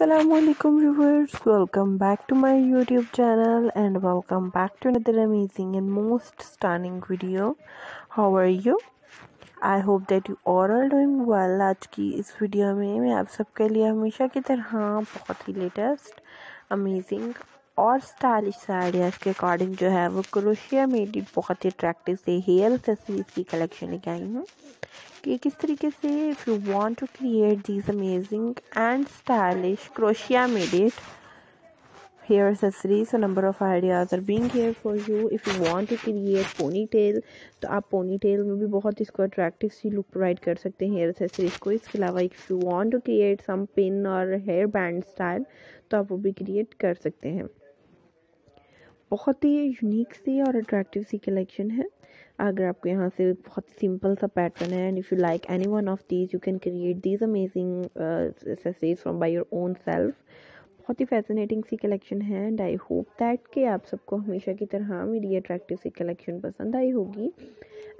Assalamualaikum viewers welcome back to my youtube channel and welcome back to another amazing and most stunning video how are you I hope that you all are doing well आज की इस video में मैं आप सबके लिए हमेशा की तरह बहुत ही लेटेस्ट अमेजिंग और स्टाइलिश साड़ियाँ के अकॉर्डिंग जो है वो क्रोशिया मेड बहुत ही अट्रैक्टिव से हेयर एक्सेसरीज की कलेक्शन लेके आई हूँ। कि किस तरीके से if you want to create these amazing and stylish crochet made it hair accessories, so number of ideas are being here for you. If you want to create ponytail तो आप ponytail में भी बहुत इसको अट्रैक्टिव सी लुक प्रोवाइड कर सकते हैं hair accessories को। इसके अलावा if you want to create some pin और हेयर बैंड स्टाइल तो आप वो भी क्रिएट कर सकते हैं। बहुत ही यूनिक सी और अट्रैक्टिव सी कलेक्शन है। अगर आपको यहाँ से बहुत सिंपल सा पैटर्न है and if you like any one of these you can create these amazing from by your own self बहुत ही फैसिनेटिंग सी कलेक्शन है एंड आई होप दैट कि आप सबको हमेशा की तरह मेरी अट्रैक्टिव सी कलेक्शन पसंद आई होगी।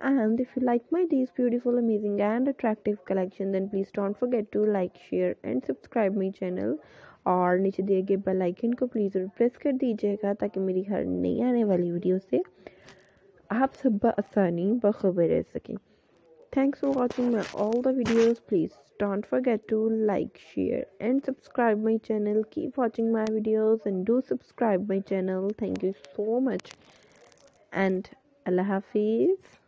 And if you like my this beautiful amazing and attractive collection then please don't forget to like share and subscribe my channel और नीचे दिए गए बेल आइकन को प्लीज़ प्रेस कर दीजिएगा ताकि मेरी हर नई आने वाली वीडियो से आप सब बसानी बखबर रह सकें Thanks for watching my all the videos. Please don't forget to like, share and subscribe my channel. Keep watching my videos and do subscribe my channel. Thank you so much. And Allah Hafiz.